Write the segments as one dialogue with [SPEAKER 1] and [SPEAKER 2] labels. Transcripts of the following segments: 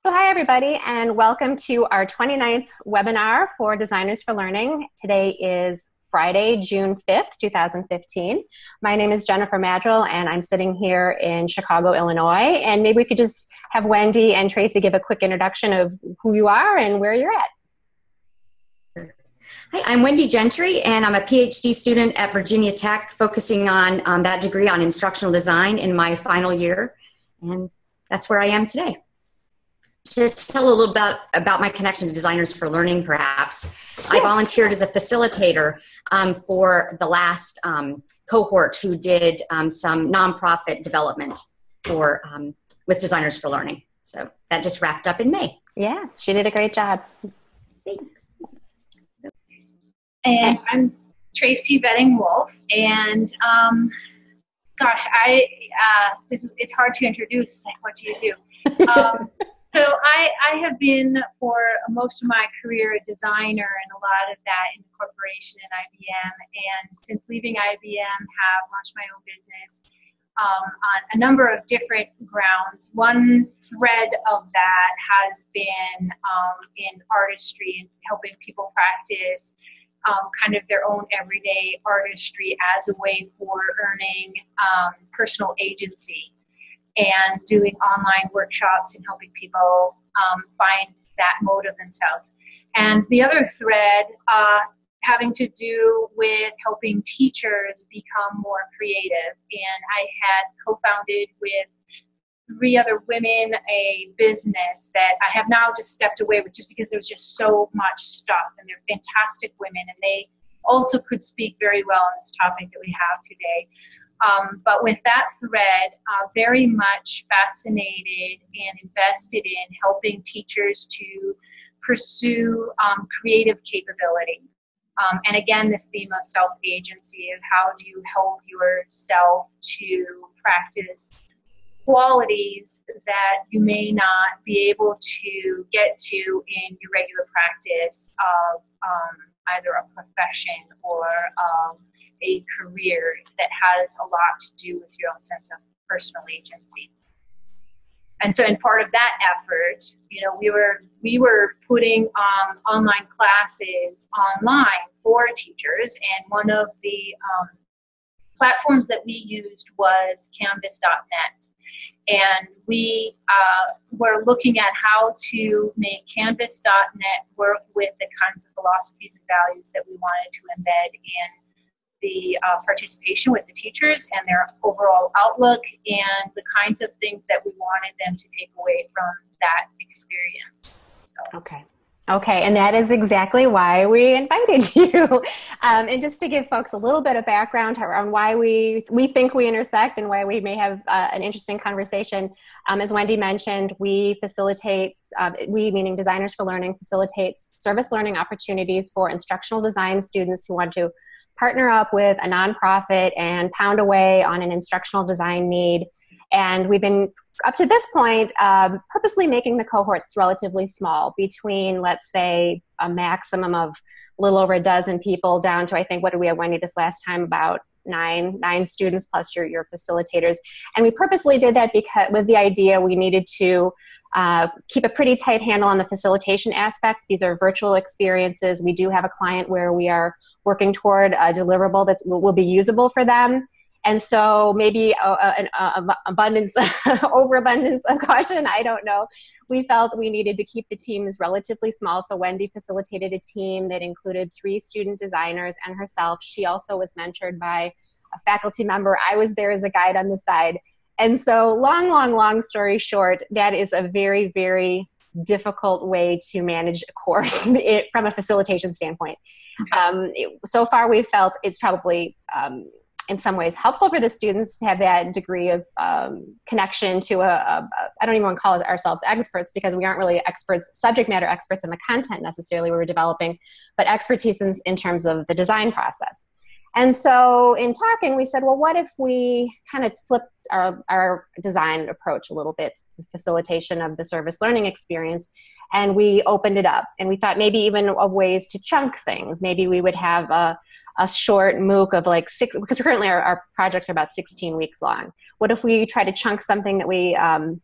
[SPEAKER 1] So, hi, everybody, and welcome to our 29th webinar for Designers for Learning. Today is Friday, June 5th, 2015. My name is Jennifer Maddrell, and I'm sitting here in Chicago, Illinois. And maybe we could just have Wendy and Tracee give a quick introduction of who you are and where you're at.
[SPEAKER 2] Hi, I'm Wendy Gentry, and I'm a PhD student at Virginia Tech, focusing on um, that degree on instructional design in my final year. And that's where I am today to tell a little about about my connection to designers for learning perhaps. I volunteered as a facilitator um, for the last um, cohort who did um, some nonprofit development for um, with designers for learning. So that just wrapped up in may.
[SPEAKER 1] Yeah she did a great job.
[SPEAKER 2] Thanks.
[SPEAKER 3] And i'm Tracee Vetting Wolf and um, gosh i uh, it's, it's hard to introduce like what do you do? Um, so I, I have been for most of my career a designer and a lot of that in corporation and IBM. And since leaving IBM, have launched my own business um, on a number of different grounds. One thread of that has been um, in artistry and helping people practice um, kind of their own everyday artistry as a way for earning um, personal agency and doing online workshops and helping people um, find that mode of themselves. And the other thread uh, having to do with helping teachers become more creative. And I had co founded with three other women a business that I have now just stepped away with just because there's just so much stuff and they're fantastic women and they also could speak very well on this topic that we have today. Um, but with that thread, uh, very much fascinated and invested in helping teachers to pursue um, creative capability. Um, and again, this theme of self agency of how do you help yourself to practice qualities that you may not be able to get to in your regular practice of um, either a profession or um, a career that has a lot to do with your own sense of personal agency. And so, in part of that effort, you know, we were we were putting um, online classes online for teachers, and one of the um, platforms that we used was Canvas.net. And we uh, were looking at how to make Canvas.net work with the kinds of philosophies and values that we wanted to embed in the uh, participation with the teachers and their overall outlook and the kinds of things that we wanted them to take away from that experience.
[SPEAKER 1] So. Okay. Okay, and that is exactly why we invited you. Um, and just to give folks a little bit of background around why we we think we intersect and why we may have uh, an interesting conversation. Um, as Wendy mentioned, we facilitate uh, we meaning Designers for Learning facilitates service learning opportunities for instructional design students who want to partner up with a nonprofit and pound away on an instructional design need. And we've been, up to this point, um, purposely making the cohorts relatively small, between, let's say, a maximum of a little over a dozen people down to, I think, what did we have, Wendy, this last time? About nine nine students plus your your facilitators and we purposely did that because with the idea we needed to uh, keep a pretty tight handle on the facilitation aspect. These are virtual experiences. We do have a client where we are working toward a deliverable that will be usable for them. And so maybe uh, uh, an uh, abundance, overabundance of caution, I don't know. We felt we needed to keep the teams relatively small. So Wendy facilitated a team that included three student designers and herself. She also was mentored by a faculty member. I was there as a guide on the side. And so, long, long, long story short, that is a very, very difficult way to manage a course it, from a facilitation standpoint. Um, it, so far, we've felt it's probably um, in some ways helpful for the students to have that degree of um, connection to a, a, a I don't even want to call ourselves experts because we aren't really experts, subject matter experts in the content necessarily we are developing, but expertise in, in terms of the design process. And so in talking, we said, well, what if we kind of flip our, our design approach a little bit, facilitation of the service learning experience, and we opened it up. And we thought maybe even of ways to chunk things. Maybe we would have a, a short MOOC of like six, because currently our, our projects are about 16 weeks long. What if we try to chunk something that we um,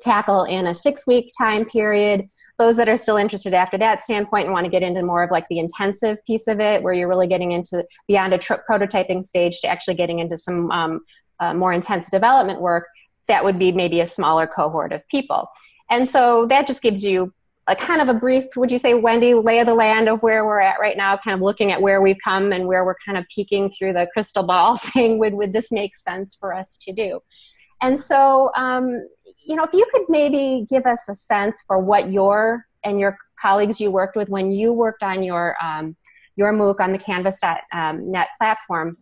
[SPEAKER 1] tackle in a six week time period. Those that are still interested after that standpoint and want to get into more of like the intensive piece of it, where you're really getting into beyond a tr- prototyping stage to actually getting into some um, uh, more intense development work, that would be maybe a smaller cohort of people. And so that just gives you a kind of a brief, would you say, Wendy, lay of the land of where we're at right now, kind of looking at where we've come and where we're kind of peeking through the crystal ball, saying, would, would this make sense for us to do? And so, um, you know, if you could maybe give us a sense for what your and your colleagues you worked with when you worked on your um, your MOOC on the Canvas.net um, platform,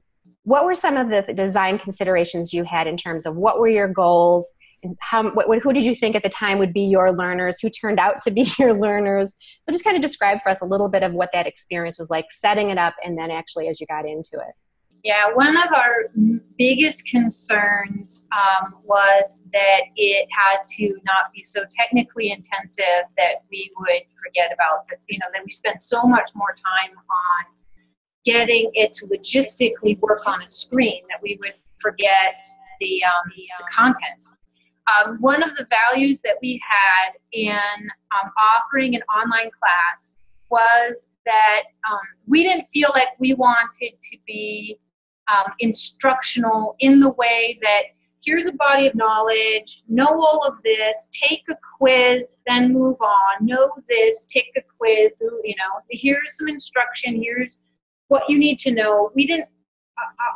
[SPEAKER 1] what were some of the design considerations you had in terms of what were your goals? How what, who did you think at the time would be your learners who turned out to be your learners? So just kind of describe for us a little bit of what that experience was like setting it up and then actually as you got into it.
[SPEAKER 3] Yeah one of our biggest concerns um, was that it had to not be so technically intensive that we would forget about you know that we spent so much more time on getting it to logistically work on a screen that we would forget the, um, the uh, content. Um, one of the values that we had in um, offering an online class was that um, we didn't feel like we wanted to be um, instructional in the way that here's a body of knowledge, know all of this, take a quiz, then move on, know this, take a quiz, you know, here's some instruction, here's what you need to know. We didn't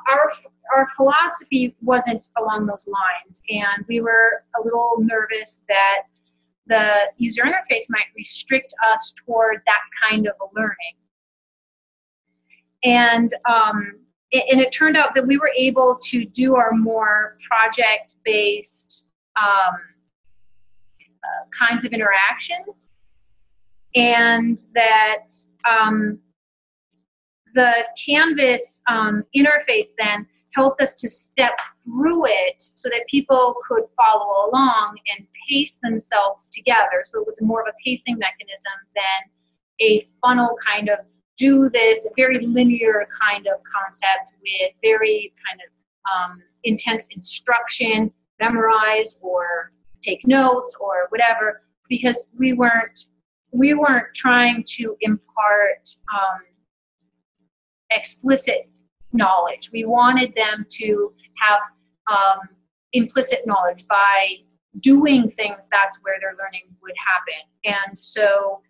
[SPEAKER 3] our our philosophy wasn't along those lines, and we were a little nervous that the user interface might restrict us toward that kind of a learning. And um, it, and it turned out that we were able to do our more project-based um, uh, kinds of interactions, and that um, the Canvas um, interface then helped us to step through it so that people could follow along and pace themselves together. So it was more of a pacing mechanism than a funnel kind of do this very linear kind of concept with very kind of um, intense instruction, memorize or take notes or whatever, because we weren't we weren't trying to impart um, explicit knowledge. We wanted them to have um, implicit knowledge by doing things, that's where their learning would happen. And so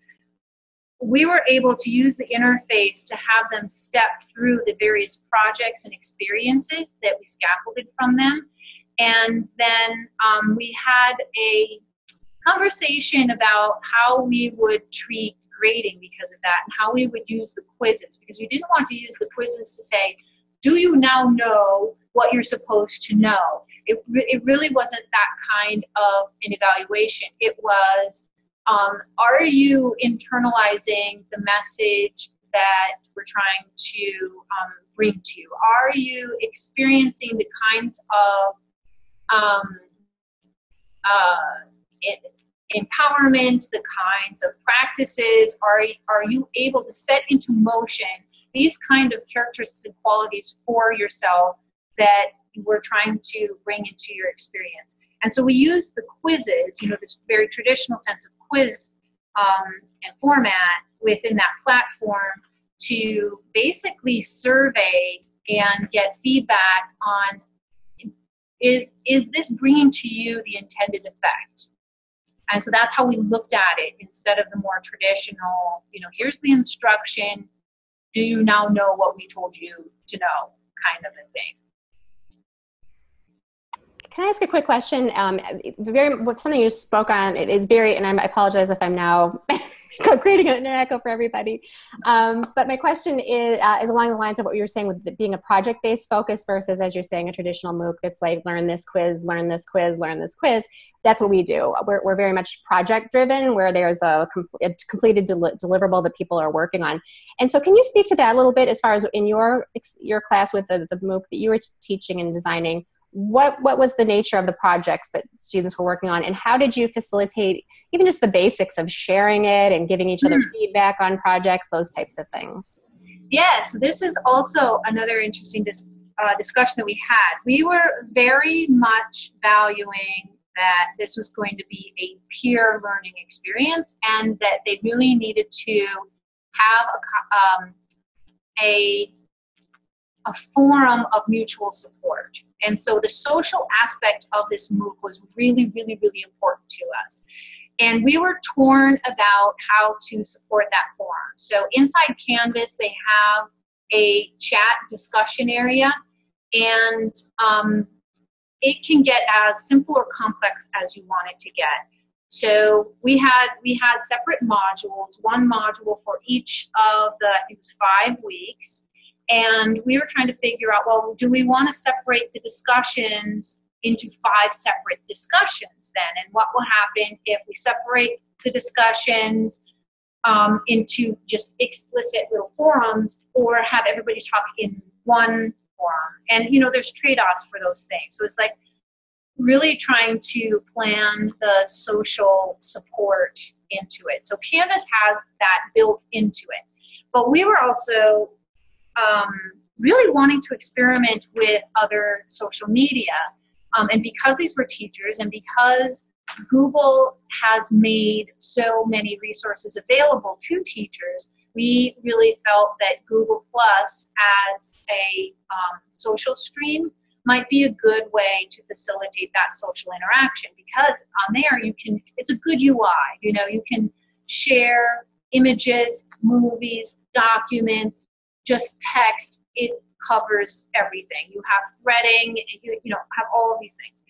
[SPEAKER 3] we were able to use the interface to have them step through the various projects and experiences that we scaffolded from them. And then um, we had a conversation about how we would treat grading because of that and how we would use the quizzes because we didn't want to use the quizzes to say, do you now know what you're supposed to know? It, it really wasn't that kind of an evaluation. It was, um, are you internalizing the message that we're trying to um, bring to you? Are you experiencing the kinds of um, uh, it, empowerment, the kinds of practices are, are you able to set into motion these kind of characteristics and qualities for yourself that we're trying to bring into your experience. And so we use the quizzes, you know, this very traditional sense of quiz um, and format within that platform to basically survey and get feedback on is is this bringing to you the intended effect and so that's how we looked at it instead of the more traditional, you know, here's the instruction. Do you now know what we told you to know kind of a thing?
[SPEAKER 1] Can I ask a quick question? Um, very something you spoke on. It is very, and I apologize if I'm now creating an echo for everybody. Um, but my question is, uh, is along the lines of what you were saying with being a project-based focus versus, as you're saying, a traditional MOOC that's like learn this quiz, learn this quiz, learn this quiz. That's what we do. We're, we're very much project-driven, where there's a, a completed del- deliverable that people are working on. And so, can you speak to that a little bit as far as in your your class with the, the MOOC that you were teaching and designing? What what was the nature of the projects that students were working on? And how did you facilitate even just the basics of sharing it and giving each other mm. feedback on projects those types of things?
[SPEAKER 3] Yes this is also another interesting dis- uh, discussion that we had. We were very much valuing that this was going to be a peer learning experience and that they really needed to have a, um, a, a forum of mutual support. And so the social aspect of this MOOC was really, really, really important to us. And we were torn about how to support that forum. So inside Canvas, they have a chat discussion area, and um, it can get as simple or complex as you want it to get. So we had we had separate modules, one module for each of the it was five weeks, and we were trying to figure out well, do we want to separate the discussions into five separate discussions then, and what will happen if we separate the discussions um, into just explicit little forums, or have everybody talk in one forum? And you know, there's trade-offs for those things. So it's like really trying to plan the social support into it. So Canvas has that built into it. But we were also um, really wanting to experiment with other social media. Um, and because these were teachers and because Google has made so many resources available to teachers, we really felt that Google Plus as a um, social stream might be a good way to facilitate that social interaction because on there you can it's a good UI you know you can share images movies documents just text it covers everything. You have threading you, you know have all of these things.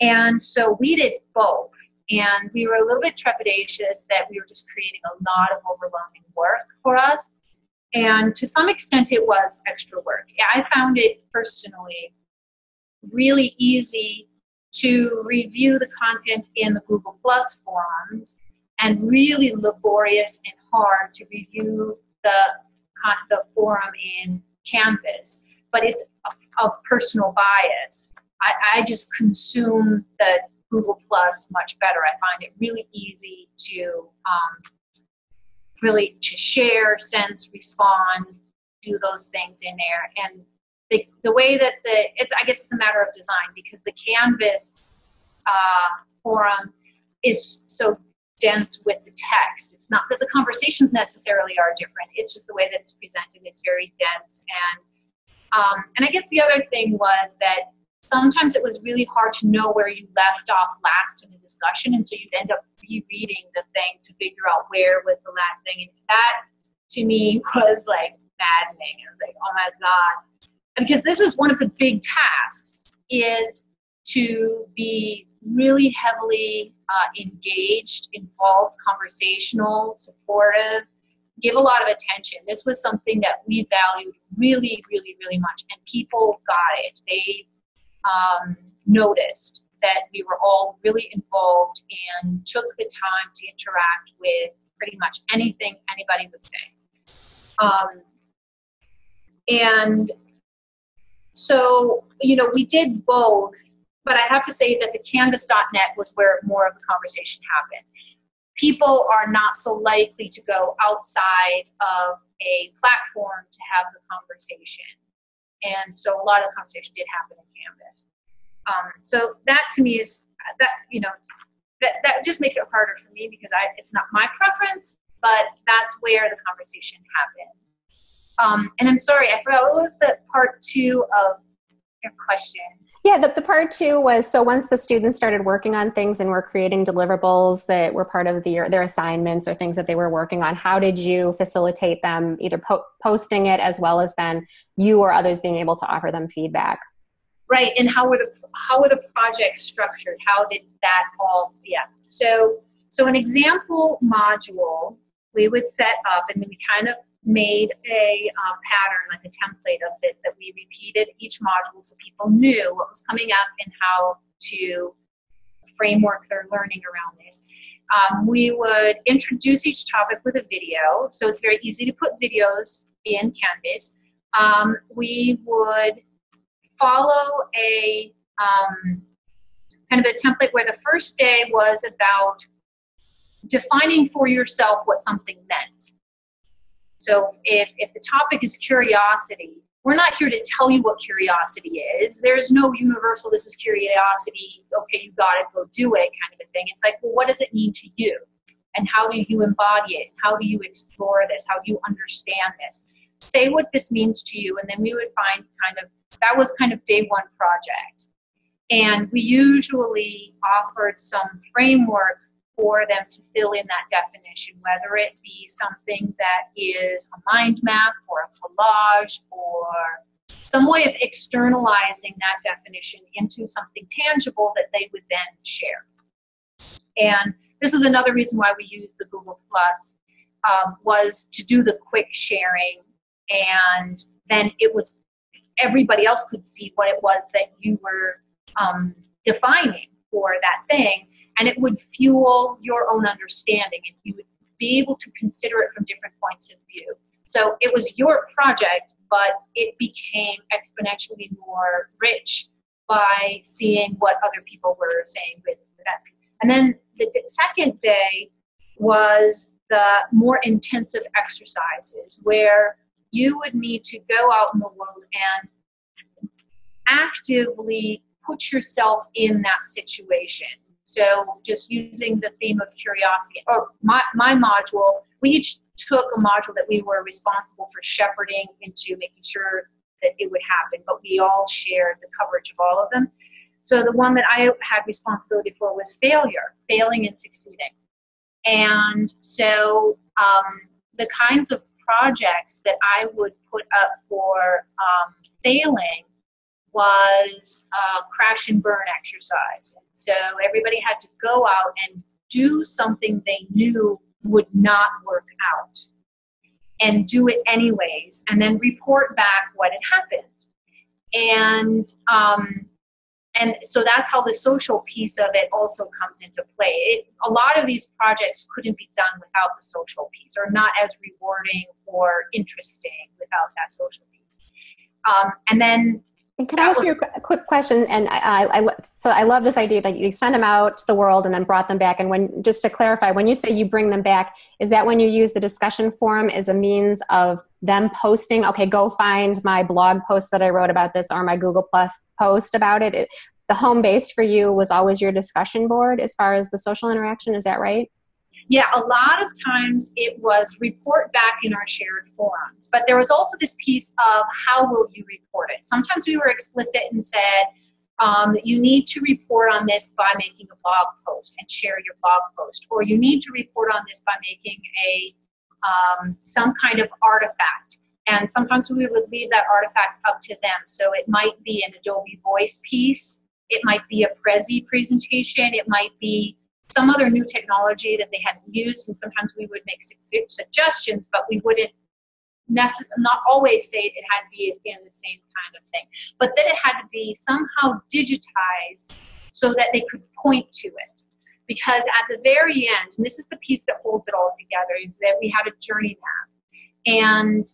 [SPEAKER 3] And so we did both. And we were a little bit trepidatious that we were just creating a lot of overwhelming work for us. And to some extent it was extra work. I found it personally really easy to review the content in the Google Plus forums and really laborious and hard to review the, the forum in Canvas. But it's a personal bias. I, I just consume the Google Plus much better. I find it really easy to um, really to share, sense, respond, do those things in there. And the, the way that the it's I guess it's a matter of design because the canvas uh, forum is so dense with the text. It's not that the conversations necessarily are different. It's just the way that it's presented. It's very dense and um, and I guess the other thing was that sometimes it was really hard to know where you left off last in the discussion, and so you'd end up rereading the thing to figure out where was the last thing. And that to me was like maddening. I was like, oh my god, because this is one of the big tasks is to be really heavily uh, engaged, involved, conversational, supportive, give a lot of attention. This was something that we valued really, really, really much, and people got it. They um, noticed that we were all really involved and took the time to interact with pretty much anything anybody would say. Um, and so, you know, we did both, but I have to say that the canvas.net was where more of the conversation happened. People are not so likely to go outside of a platform to have the conversation. And so a lot of the conversation did happen in Canvas. Um, so that to me is that, you know, that, that just makes it harder for me because I, it's not my preference, but that's where the conversation happened. Um, and I'm sorry, I forgot what was the part two of your question?
[SPEAKER 1] Yeah, the, the part two was so once the students started working on things and were creating deliverables that were part of the, their assignments or things that they were working on, how did you facilitate them either po- posting it as well as then you or others being able to offer them feedback?
[SPEAKER 3] Right, and how were the how were the projects structured? How did that all? Yeah, so so an example module we would set up, and then we kind of made a uh, pattern, like a template of this that we repeated each module so people knew what was coming up and how to framework their learning around this. Um, we would introduce each topic with a video, so it's very easy to put videos in Canvas. Um, we would follow a um, kind of a template where the first day was about defining for yourself what something meant. So if, if the topic is curiosity, we're not here to tell you what curiosity is. There's no universal, this is curiosity, okay, you got it, go do it kind of a thing. It's like, well, what does it mean to you? And how do you embody it? How do you explore this? How do you understand this? Say what this means to you, and then we would find kind of that was kind of day one project. And we usually offered some framework for them to fill in that definition, whether it be something that is a mind map or a collage or some way of externalizing that definition into something tangible that they would then share. And this is another reason why we use the Google Plus um, was to do the quick sharing, and then it was everybody else could see what it was that you were um, defining for that thing, and it would fuel your own understanding, and you would be able to consider it from different points of view. So it was your project, but it became exponentially more rich by seeing what other people were saying with that. And then the second day was the more intensive exercises where you would need to go out in the world and actively put yourself in that situation. So just using the theme of curiosity, or my, my module, we each took a module that we were responsible for shepherding into making sure that it would happen, but we all shared the coverage of all of them. So the one that I had responsibility for was failure, failing and succeeding. And so um, the kinds of projects that I would put up for um, failing was a crash and burn exercise. So everybody had to go out and do something they knew would not work out and do it anyways and then report back what had happened. And um, and so that's how the social piece of it also comes into play. It, a lot of these projects couldn't be done without the social piece, or not as rewarding or interesting without that social piece. Um, and then
[SPEAKER 1] and can I ask was, you a quick question? And I, I, I, so I love this idea that you sent them out to the world and then brought them back. And when, just to clarify, when you say you bring them back, is that when you use the discussion forum as a means of them posting? Okay, go find my blog post that I wrote about this or my Google Plus post about it. it the home base for you was always your discussion board as far as the social interaction. Is that right?
[SPEAKER 3] Yeah, a lot of times it was report back in our shared forums, but there was also this piece of how will you report it. Sometimes we were explicit and said um, you need to report on this by making a blog post and share your blog post, or you need to report on this by making a um, some kind of artifact. And sometimes we would leave that artifact up to them. So it might be an Adobe Voice piece, it might be a Prezi presentation, it might be some other new technology that they hadn't used, and sometimes we would make suggestions, but we wouldn't necess- not always say it had to be again the same kind of thing. But then it had to be somehow digitized so that they could point to it. Because at the very end, and this is the piece that holds it all together, is that we had a journey map, and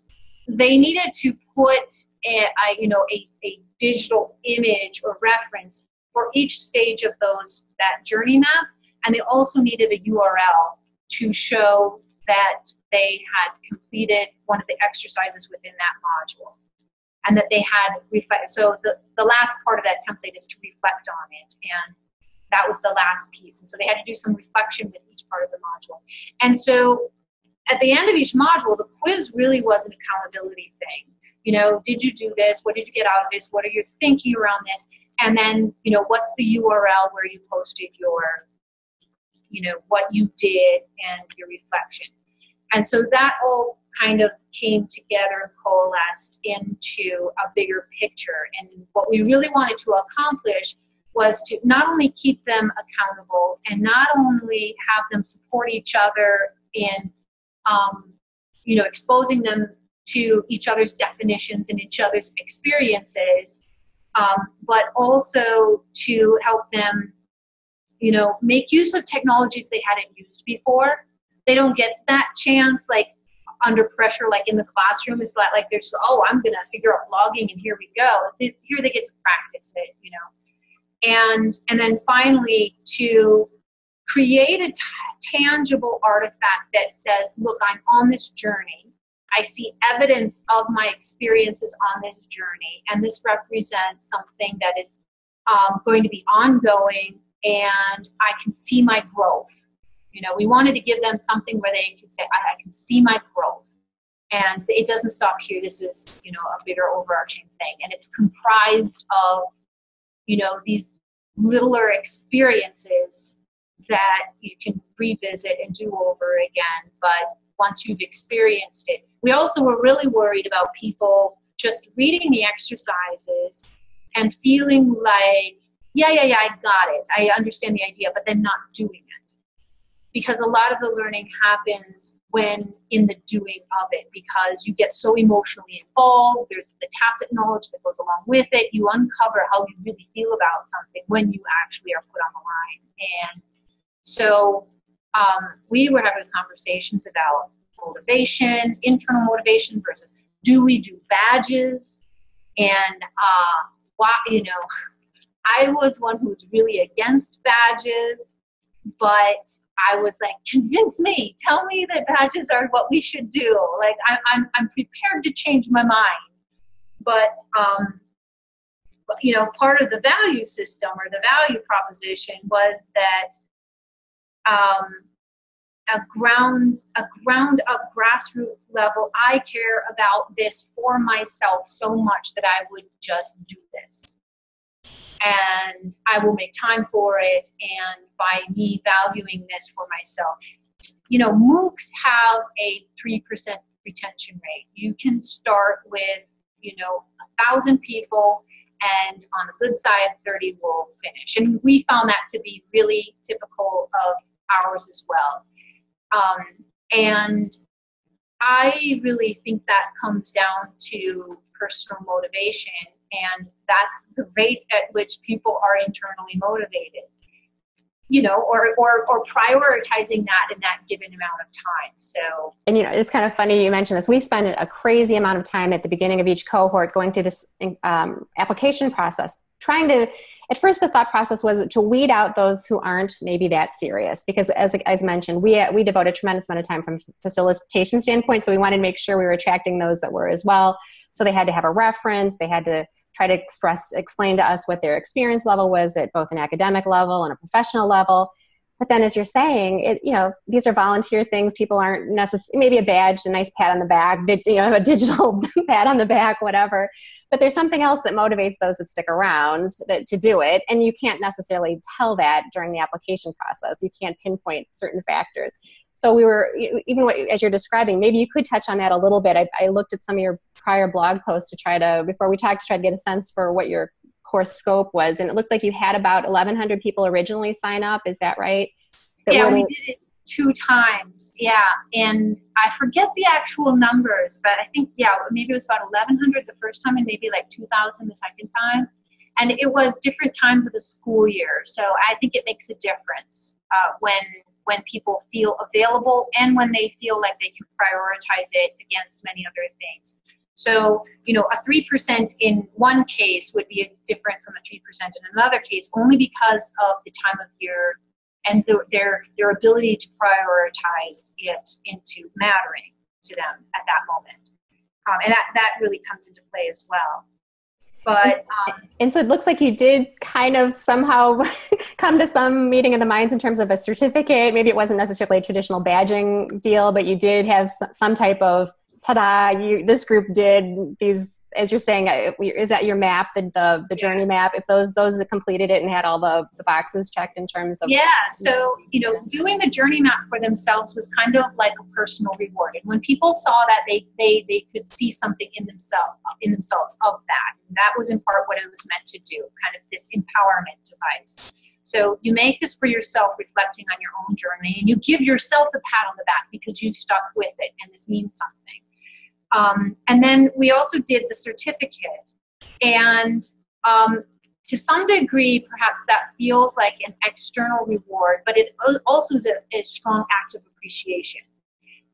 [SPEAKER 3] they needed to put a, a you know a, a digital image or reference for each stage of those that journey map and they also needed a URL to show that they had completed one of the exercises within that module and that they had reflect. So the, the last part of that template is to reflect on it. And that was the last piece. And so they had to do some reflection with each part of the module. And so at the end of each module, the quiz really was an accountability thing. You know, did you do this? What did you get out of this? What are you thinking around this? And then, you know, what's the URL where you posted your you know what you did and your reflection. And so that all kind of came together and coalesced into a bigger picture. And what we really wanted to accomplish was to not only keep them accountable and not only have them support each other in um, you know exposing them to each other's definitions and each other's experiences um, but also to help them you know, make use of technologies they hadn't used before. They don't get that chance like under pressure like in the classroom. It's not like they're just, oh, I'm going to figure out blogging and here we go. They, here they get to practice it, you know. And, and then finally to create a t- tangible artifact that says, look, I'm on this journey. I see evidence of my experiences on this journey, and this represents something that is um, going to be ongoing, and I can see my growth. You know, we wanted to give them something where they could say, I, I can see my growth. And it doesn't stop here. This is, you know, a bigger overarching thing. And it's comprised of, you know, these littler experiences that you can revisit and do over again. But once you've experienced it, we also were really worried about people just reading the exercises and feeling like, yeah, yeah, yeah, I got it. I understand the idea, but then not doing it. Because a lot of the learning happens when in the doing of it because you get so emotionally involved. There's the tacit knowledge that goes along with it. You uncover how you really feel about something when you actually are put on the line. And so um, we were having conversations about motivation, internal motivation versus do we do badges? And uh, why, you know, I was one who was really against badges, but I was like, convince me, tell me that badges are what we should do. Like, I, I'm, I'm prepared to change my mind. But, um, you know, part of the value system or the value proposition was that um, a ground a ground up grassroots level i care about this for myself so much that i would just do this and i will make time for it and by me valuing this for myself. You know moocs have a 3% retention rate. You can start with you know a thousand people and on the good side 30 will finish. And we found that to be really typical of ours as well. Um, and I really think that comes down to personal motivation, and that's the rate at which people are internally motivated. You know, or, or, or prioritizing that in that given amount of time. So,
[SPEAKER 1] and you know, it's kind of funny you mentioned this. We spend a crazy amount of time at the beginning of each cohort going through this um, application process, trying to at first the thought process was to weed out those who aren't maybe that serious because as, as mentioned we, uh, we devote a tremendous amount of time from facilitation standpoint so we wanted to make sure we were attracting those that were as well. So they had to have a reference they had to try to express explain to us what their experience level was at both an academic level and a professional level but then, as you're saying, it, you know, these are volunteer things. People aren't necessarily, maybe a badge, a nice pat on the back, you know, a digital pat on the back, whatever. But there's something else that motivates those that stick around that, to do it. And you can't necessarily tell that during the application process. You can't pinpoint certain factors. So we were, even what, as you're describing, maybe you could touch on that a little bit. I, I looked at some of your prior blog posts to try to, before we talked, to try to get a sense for what your course scope was and it looked like you had about 1100 people originally sign up. Is that right?
[SPEAKER 3] That yeah we did it two times yeah. And i forget the actual numbers but i think yeah maybe it was about 1100 the first time and maybe like 2000 the second time. And it was different times of the school year so i think it makes a difference uh, when when people feel available and when they feel like they can prioritize it against many other things so, you know, a 3% in one case would be different from a 3% in another case only because of the time of year and the, their, their ability to prioritize it into mattering to them at that moment. Um, and that, that really comes into play as well. But um,
[SPEAKER 1] and so it looks like you did kind of somehow come to some meeting of the minds in terms of a certificate. Maybe it wasn't necessarily a traditional badging deal, but you did have some type of ta-da you this group did these as you're saying is that your map the the, the journey map? If those those that completed it and had all the, the boxes checked in terms of
[SPEAKER 3] yeah so you know doing the journey map for themselves was kind of like a personal reward. And when people saw that they they they could see something in themselves in themselves of that. And that was in part what it was meant to do kind of this empowerment device. So you make this for yourself, reflecting on your own journey, and you give yourself a pat on the back because you stuck with it and this means something. Um, and then we also did the certificate. And um, to some degree, perhaps that feels like an external reward, but it also is a, a, strong act of appreciation.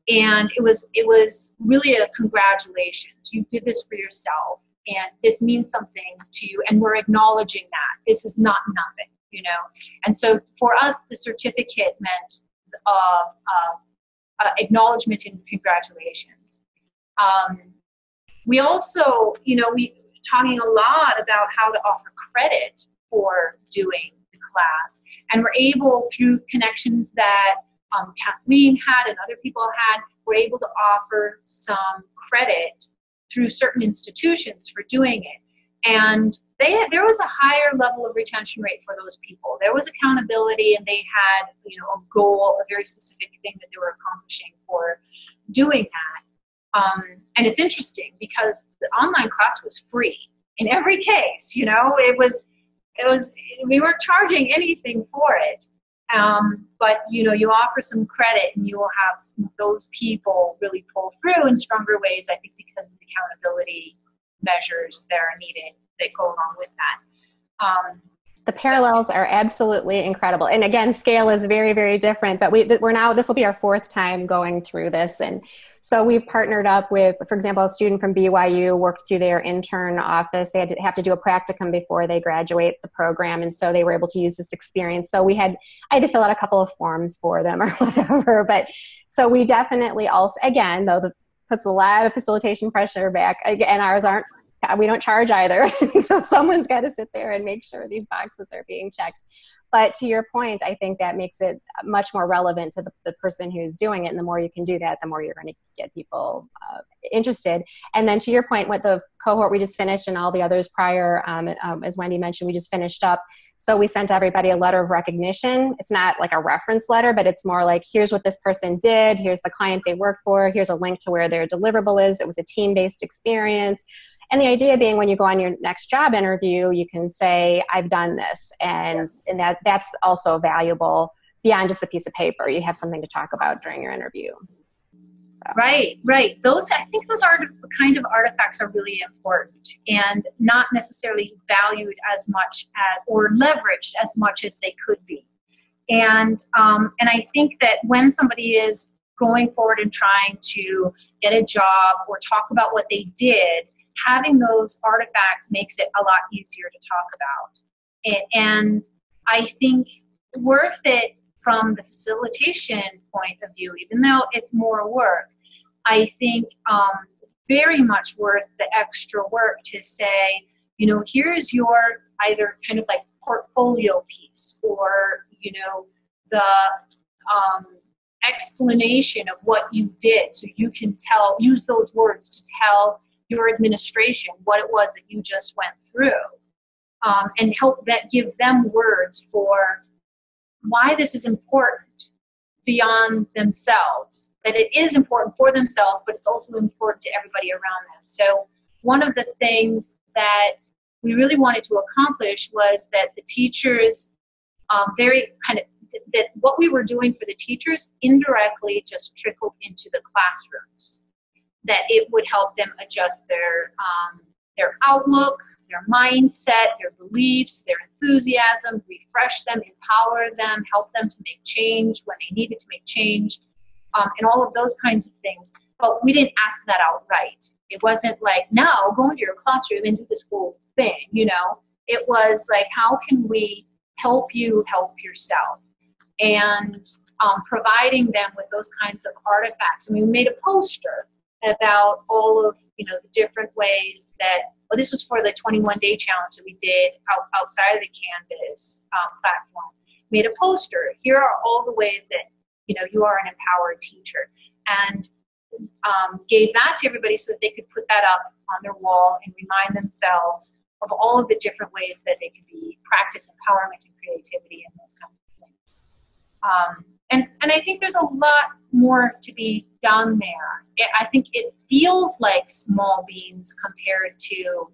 [SPEAKER 3] And it was it was really a congratulations. You did this for yourself, and this means something to you. And we're acknowledging that this is not nothing, you know. And so for us, the certificate meant uh, uh, uh, acknowledgement and congratulations. Um, we also, you know, we talking a lot about how to offer credit for doing the class, and we're able through connections that um, Kathleen had and other people had, we're able to offer some credit through certain institutions for doing it. And they had, there was a higher level of retention rate for those people. There was accountability, and they had you know a goal, a very specific thing that they were accomplishing for doing that. Um, and it's interesting because the online class was free in every case. You know, it was it was we weren't charging anything for it. Um, but you know, you offer some credit, and you will have those people really pull through in stronger ways. I think because of the accountability measures that are needed that go along with that. Um,
[SPEAKER 1] the parallels are absolutely incredible. And again scale is very very different but we, we're now this will be our fourth time going through this. And so we've partnered up with for example a student from byu worked through their intern office. They had to have to do a practicum before they graduate the program. And so they were able to use this experience. So we had i had to fill out a couple of forms for them or whatever. But so we definitely also again though the puts a lot of facilitation pressure back. And ours aren't we don't charge either. so someone's got to sit there and make sure these boxes are being checked. But to your point, I think that makes it much more relevant to the, the person who's doing it. And the more you can do that, the more you're going to get people uh, interested. And then to your point, with the cohort we just finished and all the others prior, um, um, as Wendy mentioned, we just finished up. So we sent everybody a letter of recognition. It's not like a reference letter, but it's more like here's what this person did, here's the client they worked for, here's a link to where their deliverable is. It was a team based experience and the idea being when you go on your next job interview, you can say, I've done this. And, yes. and that, that's also valuable beyond just the piece of paper. You have something to talk about during your interview.
[SPEAKER 3] So. Right, right. Those I think those are kind of artifacts are really important and not necessarily valued as much as or leveraged as much as they could be. And um, and I think that when somebody is going forward and trying to get a job or talk about what they did, having those artifacts makes it a lot easier to talk about. And I think worth it from the facilitation point of view, even though it's more work, I think um, very much worth the extra work to say, you know, here's your either kind of like portfolio piece or, you know, the um, explanation of what you did so you can tell, use those words to tell your administration what it was that you just went through um, and help that give them words for why this is important beyond themselves. That it is important for themselves but it's also important to everybody around them. So one of the things that we really wanted to accomplish was that the teachers um, very kind of that what we were doing for the teachers indirectly just trickled into the classrooms that it would help them adjust their um, their outlook, their mindset, their beliefs, their enthusiasm, refresh them, empower them, help them to make change when they needed to make change, um, and all of those kinds of things. But we didn't ask that outright. It wasn't like, now go into your classroom and do this whole thing, you know? It was like, how can we help you help yourself? And um, providing them with those kinds of artifacts. I mean, we made a poster about all of you know the different ways that well this was for the 21 day challenge that we did out, outside of the canvas um, platform. Made a poster. Here are all the ways that you know you are an empowered teacher. And um, gave that to everybody so that they could put that up on their wall and remind themselves of all of the different ways that they could be practice empowerment and creativity and those kinds of things. Um, and and I think there's a lot more to be done there. It, I think it feels like small beans compared to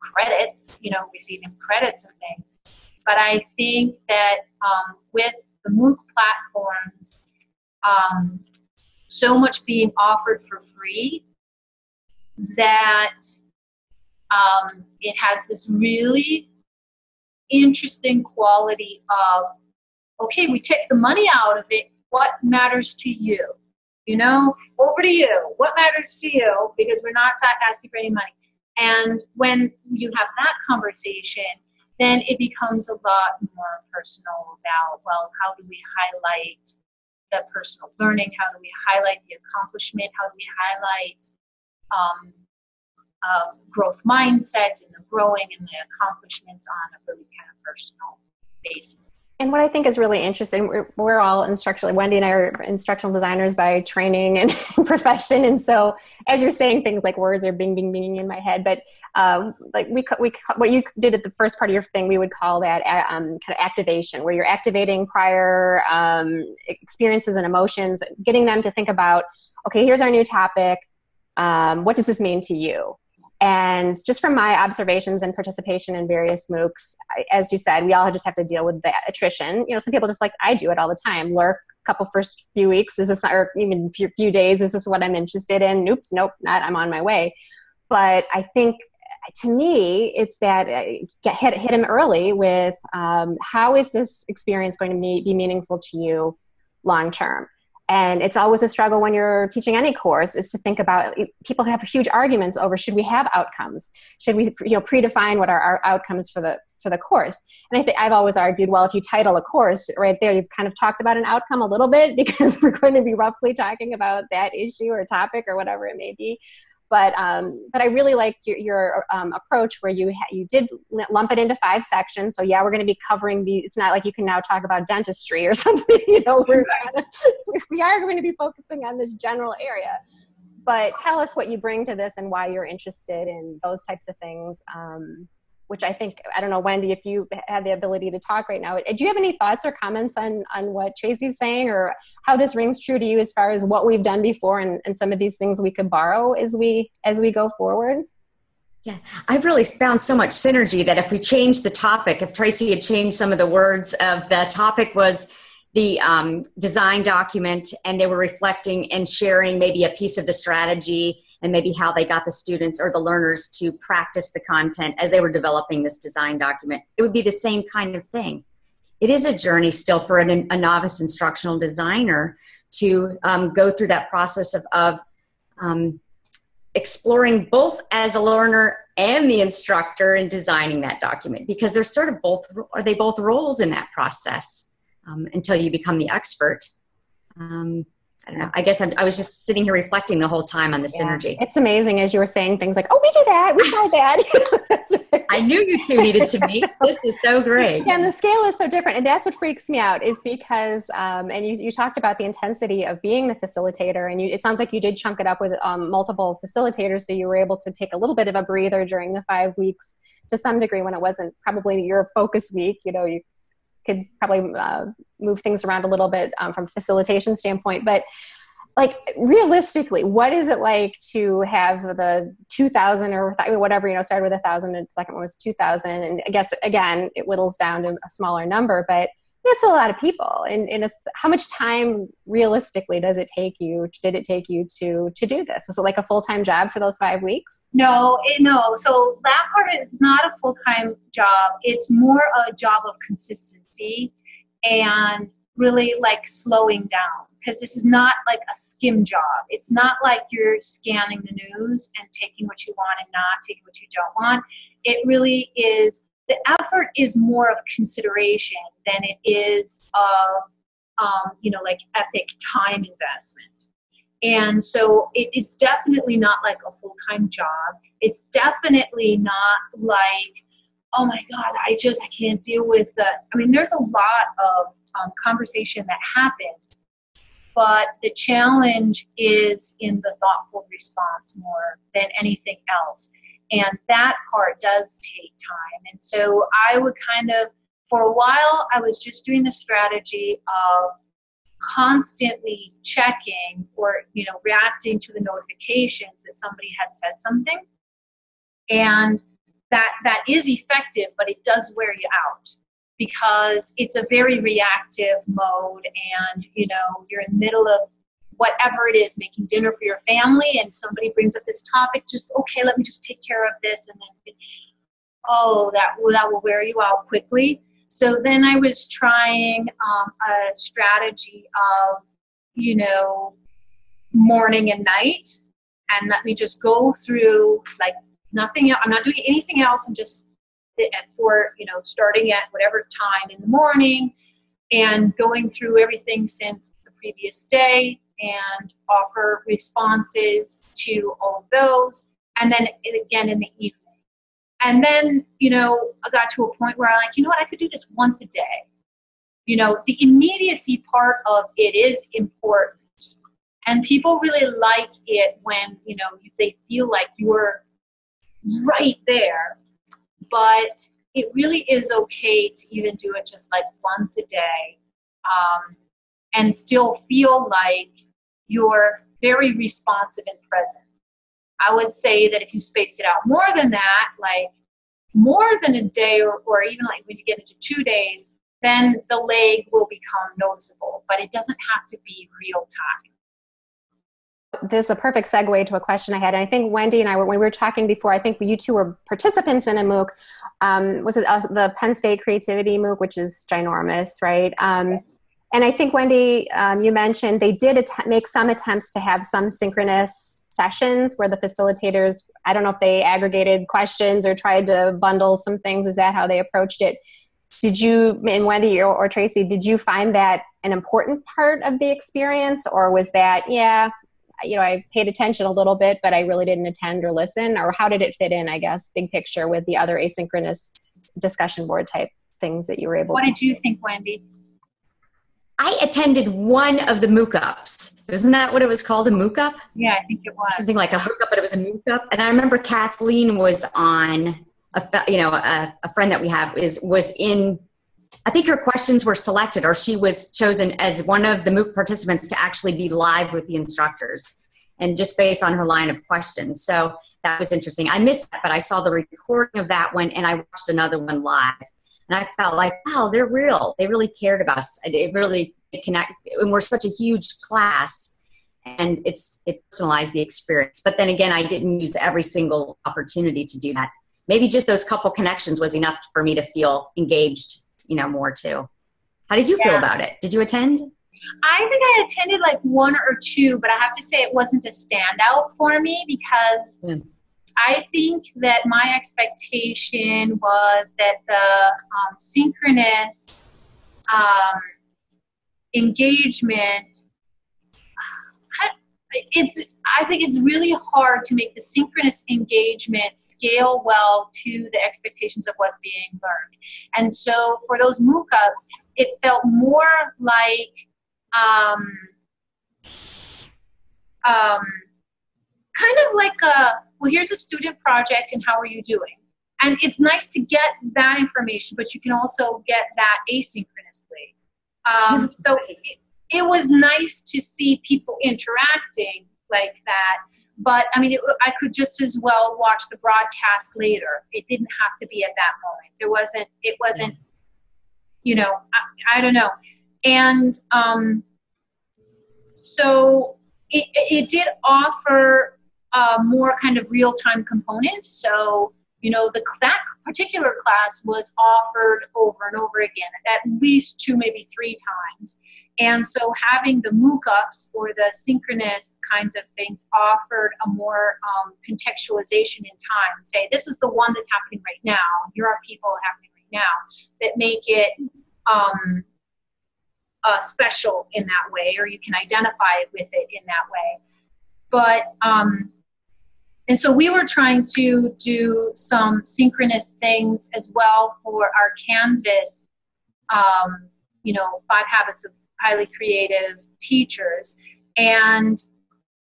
[SPEAKER 3] credits, you know, receiving credits and things. But I think that um, with the MOOC platforms, um, so much being offered for free that um, it has this really interesting quality of okay, we take the money out of it. What matters to you? You know, over to you. What matters to you? Because we're not asking for any money. And when you have that conversation, then it becomes a lot more personal about, well, how do we highlight the personal learning? How do we highlight the accomplishment? How do we highlight um, uh, growth mindset and the growing and the accomplishments on a really kind of personal basis
[SPEAKER 1] and what I think is really interesting, we're, we're, all instructional. Wendy and I are instructional designers by training and profession, and so as you're saying things like words are bing, bing, binging in my head. But um, like we, we, what you did at the first part of your thing, we would call that um, kind of activation, where you're activating prior um, experiences and emotions, getting them to think about, okay, here's our new topic. Um, what does this mean to you? And just from my observations and participation in various MOOCs, as you said, we all just have to deal with that attrition. You know, some people just like I do it all the time. Lurk a couple first few weeks. Is this or even few, few days? Is this what I'm interested in? Oops, nope, not. I'm on my way. But I think to me, it's that uh, get hit hit him early with um, how is this experience going to be meaningful to you long term and it's always a struggle when you're teaching any course is to think about people have huge arguments over should we have outcomes? Should we you know predefine what are our outcomes for the for the course? And i think i've always argued well if you title a course right there you've kind of talked about an outcome a little bit because we're going to be roughly talking about that issue or topic or whatever it may be but um, but I really like your, your um, approach where you ha- you did lump it into five sections. So yeah, we're going to be covering the. It's not like you can now talk about dentistry or something. You know, we're gonna, we are going to be focusing on this general area. But tell us what you bring to this and why you're interested in those types of things. Um, which I think I don't know, Wendy, if you had the ability to talk right now, do you have any thoughts or comments on on what Tracee's saying, or how this rings true to you as far as what we've done before and, and some of these things we could borrow as we as we go forward?
[SPEAKER 2] Yeah, I've really found so much synergy that if we change the topic, if Tracee had changed some of the words of the topic was the um, design document and they were reflecting and sharing maybe a piece of the strategy and maybe how they got the students or the learners to practice the content as they were developing this design document. It would be the same kind of thing. It is a journey still for an, a novice instructional designer to um, go through that process of, of um, exploring both as a learner and the instructor in designing that document because they're sort of both are they both roles in that process um, until you become the expert um, I don't know. I guess I'm, i was just sitting here reflecting the whole time on the yeah. synergy.
[SPEAKER 1] It's amazing as you were saying things like, "Oh, we do that. We try
[SPEAKER 2] that." I knew you two needed to meet. This is so great.
[SPEAKER 1] Yeah, and the scale is so different, and that's what freaks me out. Is because, um, and you, you talked about the intensity of being the facilitator, and you, it sounds like you did chunk it up with um, multiple facilitators, so you were able to take a little bit of a breather during the five weeks to some degree when it wasn't probably your focus week. You know, you could probably uh, move things around a little bit um, from facilitation standpoint but like realistically what is it like to have the 2000 or whatever you know started with a thousand and second one was 2000 and i guess again it whittles down to a smaller number but that's a lot of people and, and it's how much time realistically does it take you did it take you to to do this? Was it like a full-time job for those five weeks?
[SPEAKER 3] No it, no. So that part is not a full-time job. It's more a job of consistency and really like slowing down because this is not like a skim job. It's not like you're scanning the news and taking what you want and not taking what you don't want. It really is the effort is more of consideration than it is of um, you know like epic time investment. And so it is definitely not like a full-time job. It's definitely not like oh my god i just i can't deal with the i mean there's a lot of um, conversation that happens but the challenge is in the thoughtful response more than anything else and that part does take time. And so I would kind of, for a while, I was just doing the strategy of constantly checking or, you know, reacting to the notifications that somebody had said something. And that, that is effective, but it does wear you out because it's a very reactive mode and, you know, you're in the middle of whatever it is, making dinner for your family, and somebody brings up this topic, just okay, let me just take care of this, and then oh, that will that will wear you out quickly. So then I was trying um, a strategy of, you know, morning and night, and let me just go through like nothing. I'm not doing anything else. I'm just at for you know starting at whatever time in the morning and going through everything since the previous day and offer responses to all of those, and then again in the evening. And then, you know, I got to a point where I like, you know what, I could do this once a day. You know, the immediacy part of it is important. And people really like it when, you know, they feel like you're right there. But it really is okay to even do it just like once a day um, and still feel like you're very responsive and present. I would say that if you space it out more than that, like more than a day or, or even like when you get into two days, then the lag will become noticeable, but it doesn't have to be real time
[SPEAKER 1] this is a perfect segue to a question I had. And I think Wendy and I, when we were talking before, I think you two were participants in a MOOC. Um, was it uh, the Penn State Creativity MOOC, which is ginormous, right? Um, and I think Wendy, um, you mentioned they did att- make some attempts to have some synchronous sessions where the facilitators, I don't know if they aggregated questions or tried to bundle some things. Is that how they approached it? Did you, and Wendy or, or Tracee, did you find that an important part of the experience, or was that, yeah, you know, I paid attention a little bit, but I really didn't attend or listen? Or how did it fit in, I guess, big picture with the other asynchronous discussion board type things that you were able
[SPEAKER 3] what
[SPEAKER 1] to?
[SPEAKER 3] What did you think, Wendy?
[SPEAKER 2] I attended one of the MOOC ups. Isn't that what it was called? A MOOC up?
[SPEAKER 3] Yeah, I think it was.
[SPEAKER 2] Something like a hookup, but it was a MOOC up. And I remember Kathleen was on, a, you know, a, a friend that we have is was in I think her questions were selected, or she was chosen as one of the MOOC participants to actually be live with the instructors, and just based on her line of questions. So that was interesting. I missed that, but I saw the recording of that one, and I watched another one live, and I felt like, wow, they're real. They really cared about us. They really connect, and we're such a huge class, and it's it personalized the experience. But then again, I didn't use every single opportunity to do that. Maybe just those couple connections was enough for me to feel engaged you know more too how did you yeah. feel about it did you attend
[SPEAKER 3] i think i attended like one or two but i have to say it wasn't a standout for me because yeah. I think that my expectation was that the um, synchronous um, engagement it's I think it's really hard to make the synchronous engagement scale well to the expectations of what's being learned. And so for those MOOC ups, it felt more like um, um, kind of like a well, here's a student project, and how are you doing? And it's nice to get that information, but you can also get that asynchronously. Um, so it, it was nice to see people interacting like that. But I mean, it, I could just as well watch the broadcast later. It didn't have to be at that moment. There wasn't. It wasn't. You know, I, I don't know. And um, so it, it did offer more kind of real time component. So you know, the that particular class was offered over and over again, at least two, maybe three times. And so having the MOOC ups or the synchronous kinds of things offered a more um, contextualization in time. Say, this is the one that's happening right now. Here are people happening right now that make it um, uh, special in that way, or you can identify with it in that way. But um, and so we were trying to do some synchronous things as well for our Canvas, um, you know, five habits of highly creative teachers. And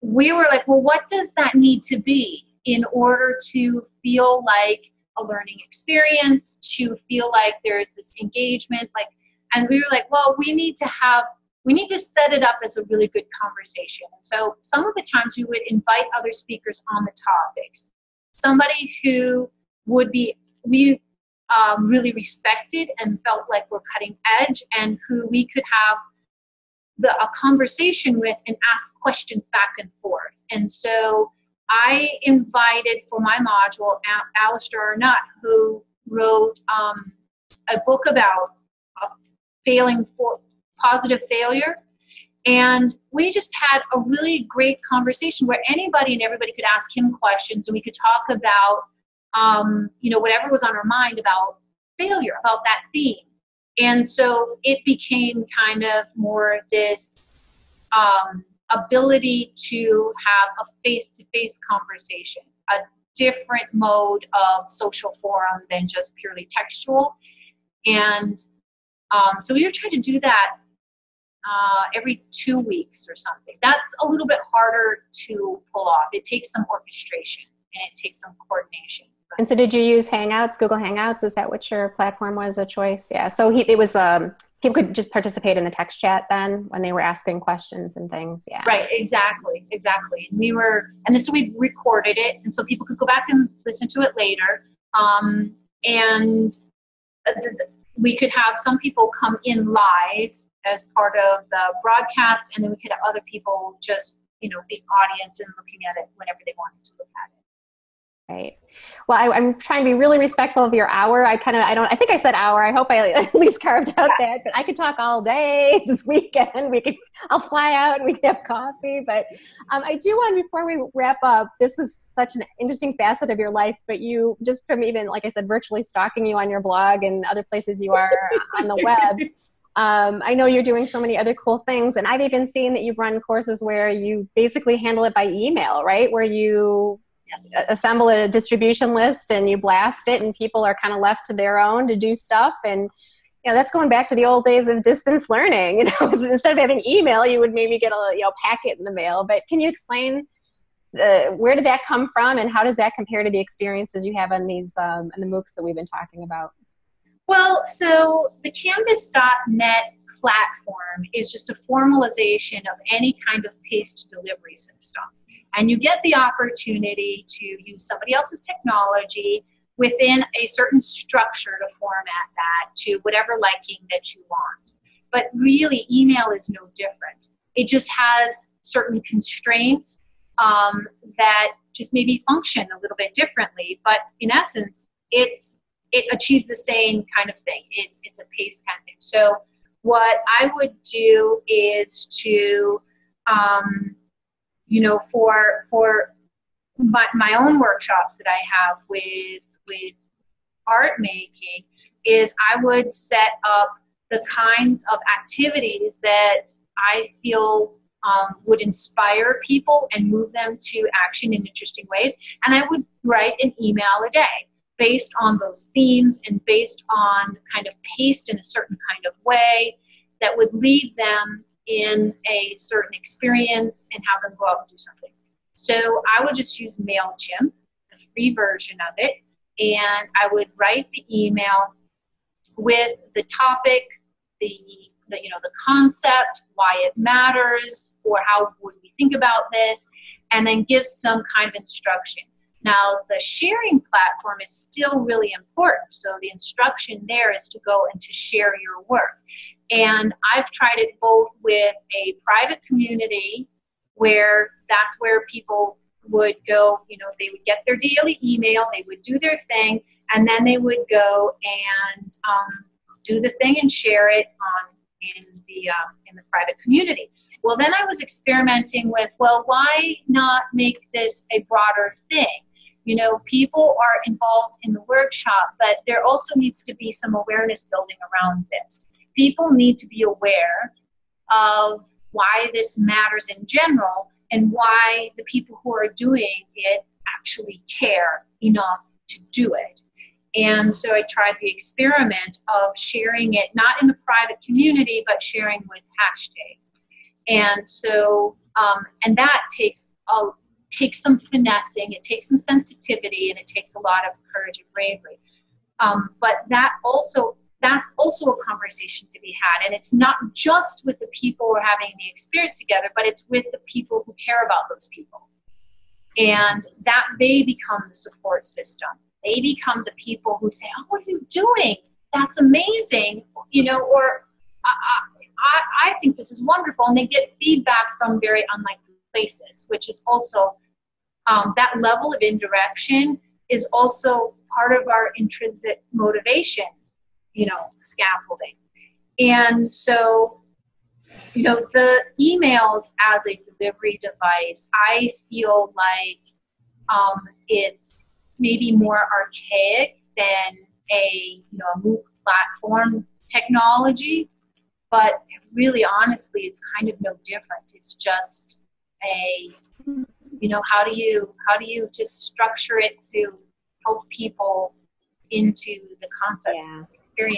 [SPEAKER 3] we were like, well, what does that need to be in order to feel like a learning experience, to feel like there's this engagement? Like, and we were like, well, we need to have, we need to set it up as a really good conversation. So some of the times we would invite other speakers on the topics. Somebody who would be, we um, really respected and felt like we're cutting edge and who we could have the, a conversation with and ask questions back and forth. And so I invited for my module Alistair Arnott, who wrote um, a book about uh, failing for positive failure. And we just had a really great conversation where anybody and everybody could ask him questions, and we could talk about, um, you know, whatever was on our mind about failure, about that theme. And so it became kind of more of this um, ability to have a face-to-face conversation, a different mode of social forum than just purely textual. And um, so we were trying to do that uh, every two weeks or something. That's a little bit harder to pull off. It takes some orchestration and it takes some coordination.
[SPEAKER 1] And so, did you use Hangouts, Google Hangouts? Is that what your platform was a choice? Yeah. So he, it was um, people could just participate in the text chat then when they were asking questions and things. Yeah.
[SPEAKER 3] Right. Exactly. Exactly. And we were, and this we recorded it, and so people could go back and listen to it later. Um, and uh, we could have some people come in live as part of the broadcast, and then we could have other people just, you know, be audience and looking at it whenever they wanted to look at it.
[SPEAKER 1] Right. Well, I, am trying to be really respectful of your hour. I kind of, I don't, I think I said hour. I hope I at least carved out that, but I could talk all day this weekend. We could, I'll fly out and we can have coffee. But um, I do want, before we wrap up, this is such an interesting facet of your life, but you, just from even, like I said, virtually stalking you on your blog and other places you are on the web. Um, I know you're doing so many other cool things, and I've even seen that you've run courses where you basically handle it by email, right? Where you yes. assemble a distribution list and you blast it and people are kind of left to their own to do stuff and you know that's going back to the old days of distance learning you know instead of having email you would maybe get a you know packet in the mail but can you explain uh, where did that come from and how does that compare to the experiences you have on these um, in the moocs that we've been talking about
[SPEAKER 3] well so the canvas.net platform is just a formalization of any kind of PACE delivery system. And you get the opportunity to use somebody else's technology within a certain structure to format that to whatever liking that you want. But really, email is no different. It just has certain constraints um, that just maybe function a little bit differently. But in essence, it's it achieves the same kind of thing. It's it's a pace kind of thing. So what I would do is to, um, you know, for for my, my own workshops that I have with with art making, is I would set up the kinds of activities that I feel um, would inspire people and move them to action in interesting ways. And I would write an email a day based on those themes and based on kind of paced in a certain kind of way that would lead them in a certain experience and have them go out and do something. So I would just use MailChimp, the free version of it, and I would write the email with the topic, the, the you know the concept, why it matters, or how would we think about this, and then give some kind of instruction. Now, the sharing platform is still really important. So the instruction there is to go and to share your work. And I've tried it both with a private community where that's where people would go, you know, they would get their daily email, they would do their thing, and then they would go and um, do the thing and share it on in the um, in the private community. Well, then I was experimenting with, well, why not make this a broader thing? You know, people are involved in the workshop, but there also needs to be some awareness building around this. People need to be aware of why this matters in general and why the people who are doing it actually care enough to do it. And so I tried the experiment of sharing it not in the private community, but sharing with hashtags. And so, um, and that takes a, takes some finessing, it takes some sensitivity, and it takes a lot of courage and bravery. Um, but that also that's also a conversation to be had, and it's not just with the people who are having the experience together, but it's with the people who care about those people, and that they become the support system. They become the people who say, "Oh, what are you doing? That's amazing," you know, or I, I, I think this is wonderful, and they get feedback from very unlikely places, which is also um, that level of indirection is also part of our intrinsic motivation, you know, scaffolding. And so, you know, the emails as a delivery device, I feel like um, it's maybe more archaic than a, you know, a MOOC platform technology, but really honestly, it's kind of no different. It's just a you know how do you how do you just structure it to help people into the concepts yeah.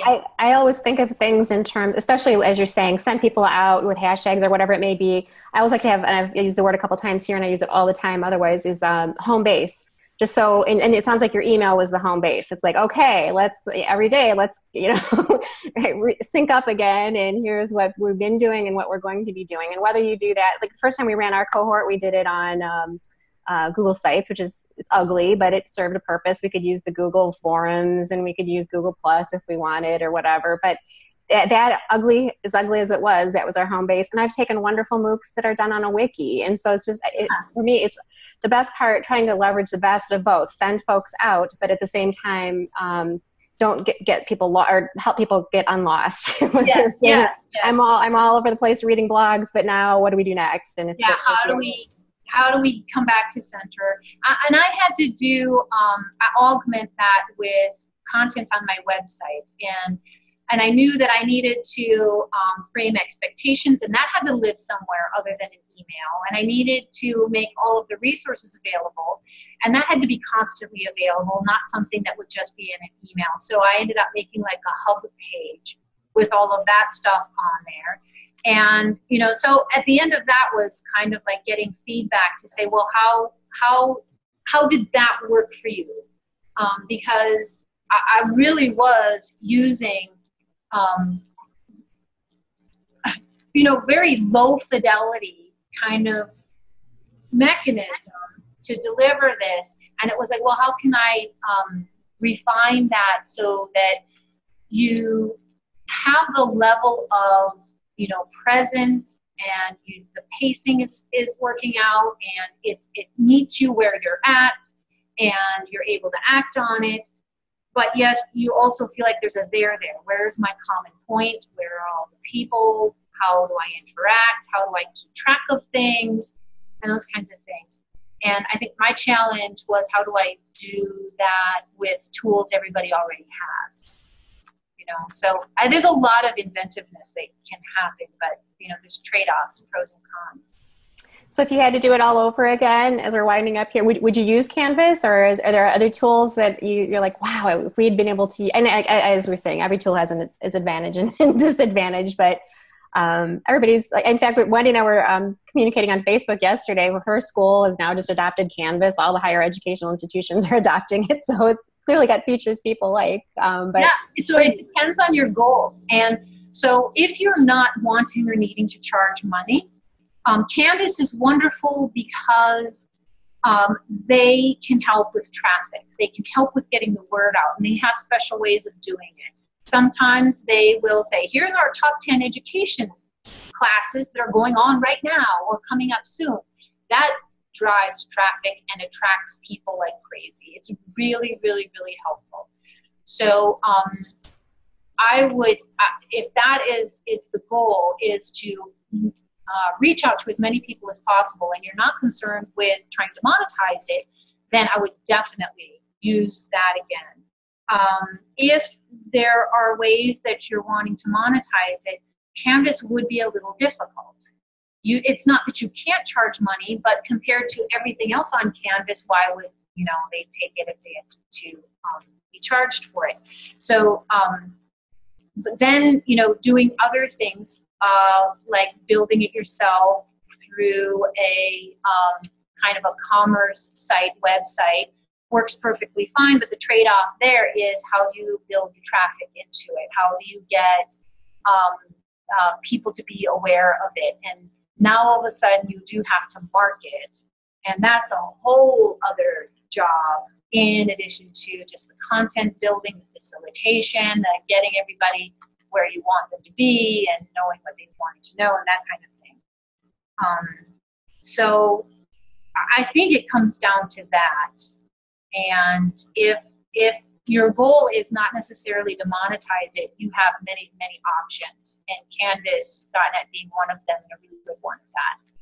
[SPEAKER 1] I, I always think of things in terms, especially as you're saying, send people out with hashtags or whatever it may be. I always like to have, and I've used the word a couple times here and I use it all the time otherwise, is um, home base just so and, and, it sounds like your email was the home base. It's like okay let's every day let's you know sync up again and here's what we've been doing and what we're going to be doing. And whether you do that like the first time we ran our cohort we did it on um, uh, google sites which is it's ugly but it served a purpose. We could use the google forums and we could use google plus if we wanted or whatever. But that, that, ugly as ugly as it was that was our home base. And i've taken wonderful moocs that are done on a wiki. And so it's just it, for me it's the best part trying to leverage the best of both send folks out but at the same time um, don't get, get people lo- or help people get unlost.
[SPEAKER 3] Yes, yes, yes,
[SPEAKER 1] i'm all i'm all over the place reading blogs but now what do we do next?
[SPEAKER 3] And it's yeah how do we how do we come back to center? And i had to do um, augment that with content on my website. And and I knew that I needed to um, frame expectations, and that had to live somewhere other than an email. And I needed to make all of the resources available, and that had to be constantly available, not something that would just be in an email. So I ended up making like a hub page with all of that stuff on there. And you know, so at the end of that was kind of like getting feedback to say, well, how how how did that work for you? Um, because I, I really was using um, you know, very low fidelity kind of mechanism to deliver this. And it was like, well, how can I um, refine that so that you have the level of, you know, presence and you, the pacing is, is working out and it's, it meets you where you're at and you're able to act on it but yes, you also feel like there's a there there. Where's my common point? Where are all the people? How do I interact? How do I keep track of things? And those kinds of things. And I think my challenge was how do I do that with tools everybody already has? You know, so I, there's a lot of inventiveness that can happen, but you know, there's trade-offs, pros and cons.
[SPEAKER 1] So if you had to do it all over again, as we're winding up here, would, would you use Canvas or is, are there other tools that you, you're like, wow, if we had been able to, and as we're saying, every tool has an, its advantage and disadvantage, but um, everybody's in fact, Wendy and I were um, communicating on Facebook yesterday her school has now just adopted Canvas. All the higher educational institutions are adopting it. So it's clearly got features people like. Um, but
[SPEAKER 3] yeah, so it depends on your goals. And so if you're not wanting or needing to charge money, um, Canvas is wonderful because um, they can help with traffic. They can help with getting the word out, and they have special ways of doing it. Sometimes they will say, here are our top 10 education classes that are going on right now or coming up soon. That drives traffic and attracts people like crazy. It's really, really, really helpful. So um, I would, uh, if that is is the goal, is to uh, reach out to as many people as possible and you're not concerned with trying to monetize it, then I would definitely use that again. Um, if there are ways that you're wanting to monetize it, Canvas would be a little difficult. You, it's not that you can't charge money, but compared to everything else on Canvas, why would you know they take it if they had to um, be charged for it? So, um, but then you know doing other things uh, like building it yourself through a um, kind of a commerce site website works perfectly fine, but the trade off there is how do you build the traffic into it? How do you get um, uh, people to be aware of it? And now all of a sudden you do have to market, and that's a whole other job in addition to just the content building, the facilitation, the getting everybody where you want them to be and knowing what they want to know and that kind of thing. Um, so I think it comes down to that. And if if your goal is not necessarily to monetize it, you have many, many options. And Canvas.net being one of them a really good one at that.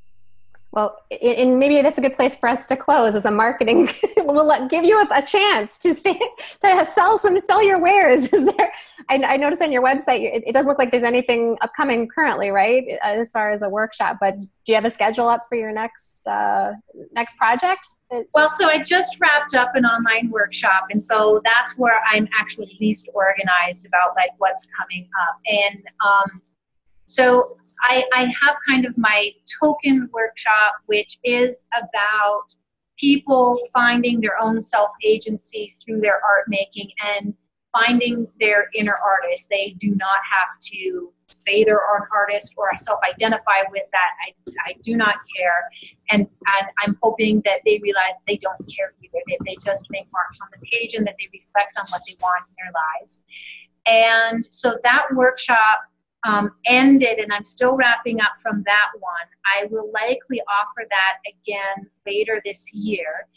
[SPEAKER 1] Well, and maybe that's a good place for us to close as a marketing. we'll let, give you a, a, chance to stay, to sell some sell your wares. Is there? I, I noticed on your website it, it, doesn't look like there's anything upcoming currently, right? As far as a workshop, but do you have a schedule up for your next uh, next project?
[SPEAKER 3] Well, so I just wrapped up an online workshop, and so that's where I'm actually least organized about like what's coming up, and um, so I, I have kind of my token workshop, which is about people finding their own self agency through their art making and finding their inner artist. They do not have to say they're an artist or self identify with that. I, I do not care. And, and I'm hoping that they realize they don't care either, that they just make marks on the page and that they reflect on what they want in their lives. And so that workshop um, ended, and I'm still wrapping up from that one. I will likely offer that again later this year.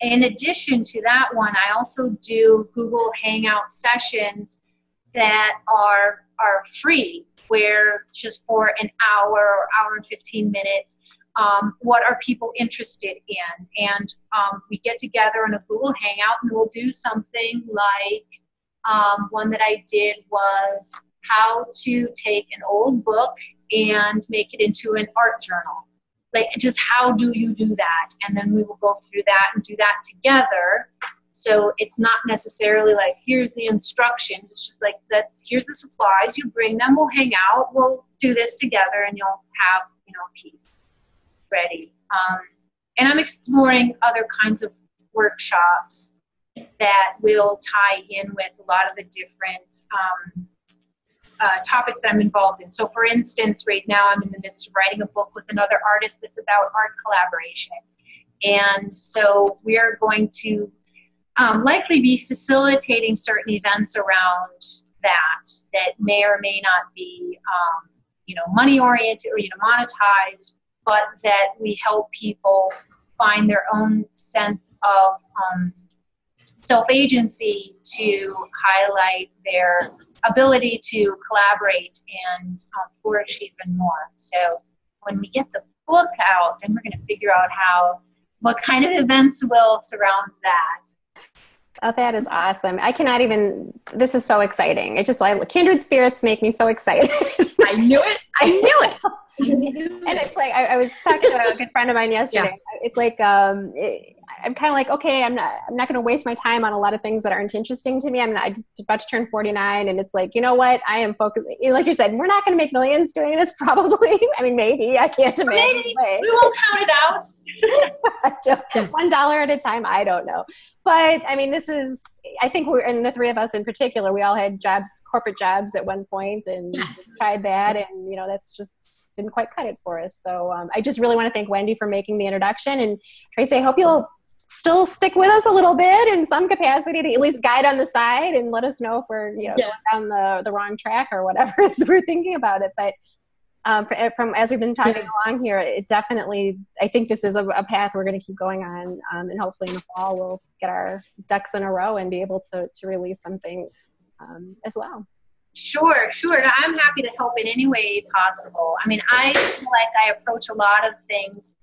[SPEAKER 3] In addition to that one, I also do Google Hangout sessions that are are free, where just for an hour or hour and 15 minutes, um, what are people interested in? And um, we get together in a Google Hangout and we'll do something like um, one that I did was how to take an old book and make it into an art journal. Like, just how do you do that? And then we will go through that and do that together. So it's not necessarily like, here's the instructions. It's just like, that's, here's the supplies. You bring them, we'll hang out, we'll do this together, and you'll have, you know, a piece ready. Um, and I'm exploring other kinds of workshops that will tie in with a lot of the different um, uh, topics that I'm involved in. So, for instance, right now I'm in the midst of writing a book with another artist that's about art collaboration. And so we are going to um, likely be facilitating certain events around that that may or may not be, um, you know, money oriented or you know monetized, but that we help people find their own sense of um, self agency to highlight their ability to collaborate and um, flourish even more. So when we get the book out, then we're going to figure out how what kind of events will surround that.
[SPEAKER 1] Oh, that is awesome. I cannot even, this is so exciting. It just, like, kindred spirits make me so excited.
[SPEAKER 2] I knew it. I knew it.
[SPEAKER 1] and it's like, I, I, was talking to a good friend of mine yesterday. Yeah. It's like, um, it, I'm kind of like, okay, I'm not, I'm not going to waste my time on a lot of things that aren't interesting to me. I'm not just about to turn 49, and it's like, you know what? I am focused. Like you said, we're not going to make millions doing this, probably. I mean, maybe I can't imagine.
[SPEAKER 3] Maybe we won't count
[SPEAKER 1] it out. One dollar at a time. I don't know, but I mean, this is. I think we're, and the three of us in particular, we all had jobs, corporate jobs at one point, and yes. tried that, and you know, that's just didn't quite cut it for us. So um, I just really want to thank Wendy for making the introduction. And Tracee, I hope you'll still stick with us a little bit in some capacity to at least guide on the side and let us know if we're you know yeah. down the the wrong track or whatever as we're thinking about it. But um, from as we've been talking yeah. along here, it definitely I think this is a, a path we're going to keep going on, um, and hopefully in the fall we'll get our ducks in a row and be able to to release something um, as well.
[SPEAKER 3] Sure, sure. I'm happy to help in any way possible. I mean, I feel like I approach a lot of things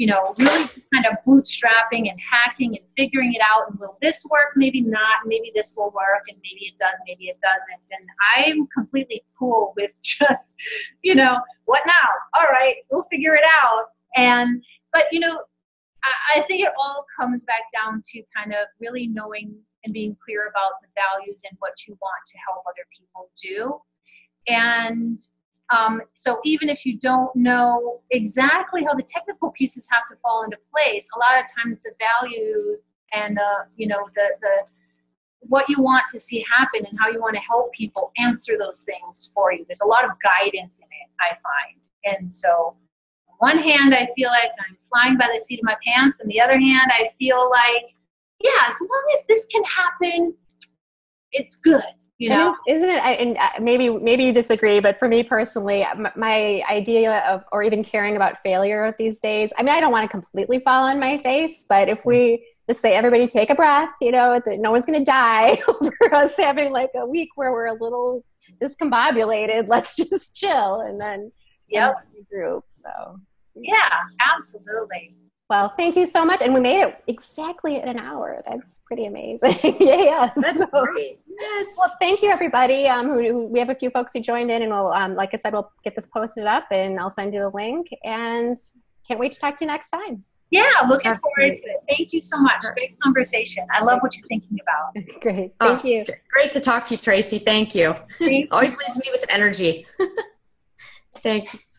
[SPEAKER 3] you know, really kind of bootstrapping and hacking and figuring it out. And will this work? Maybe not. Maybe this will work, and maybe it does. Maybe it doesn't. And I'm completely cool with just, you know, what now? All right, we'll figure it out. And but you know, I, I think it all comes back down to kind of really knowing and being clear about the values and what you want to help other people do. And um, so even if you don't know exactly how the technical pieces have to fall into place, a lot of times the value and the you know the the what you want to see happen and how you want to help people answer those things for you. There's a lot of guidance in it, I find. And so on one hand I feel like I'm flying by the seat of my pants, and the other hand I feel like, yeah, as long as this can happen, it's good you know?
[SPEAKER 1] is, not it? And uh, maybe maybe you disagree but for me personally my idea of or even caring about failure these days i mean i don't want to completely fall on my face but if we just say everybody take a breath you know that no one's going to die over us having like a week where we're a little discombobulated let's just chill and then
[SPEAKER 3] yep.
[SPEAKER 1] group so.
[SPEAKER 3] Yeah absolutely.
[SPEAKER 1] Well, thank you so much. And we made it exactly in an hour. That's pretty amazing. yeah, yes.
[SPEAKER 2] That's so, great. Yes.
[SPEAKER 1] Well, thank you, everybody. Um, who, who, we have a few folks who joined in, and we'll, um, like I said, we'll get this posted up, and I'll send you the link. And can't wait to talk to you next time.
[SPEAKER 3] Yeah, looking forward to it. Thank you so much. Great conversation. I love what you're thinking about.
[SPEAKER 1] Great. Thank oh, you.
[SPEAKER 2] Great to talk to you, Tracee. Thank you. Thank Always leaves me with energy. Thanks.